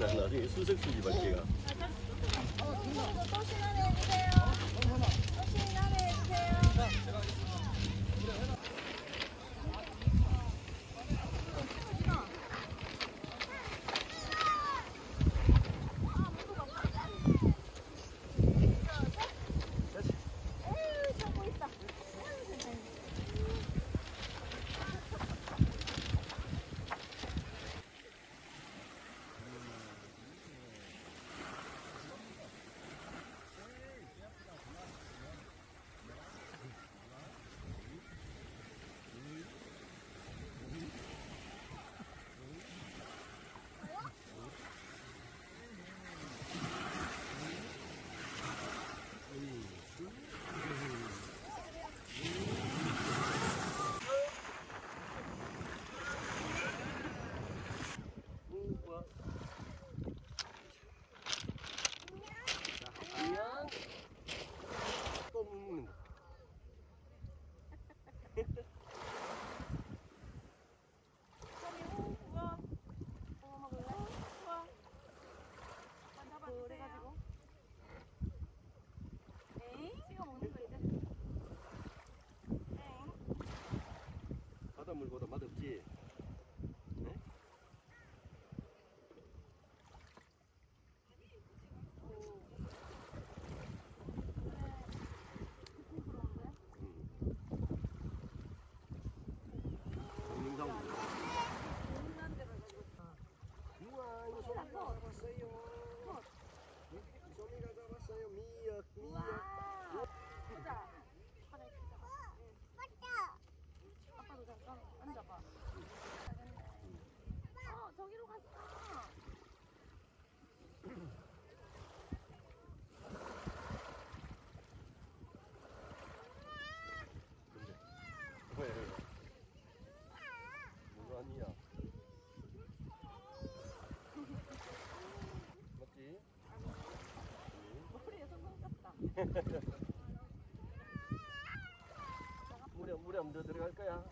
难了，这个是这个处理问题啊。Yeah. 무렴 무렴 더 들어갈 거야.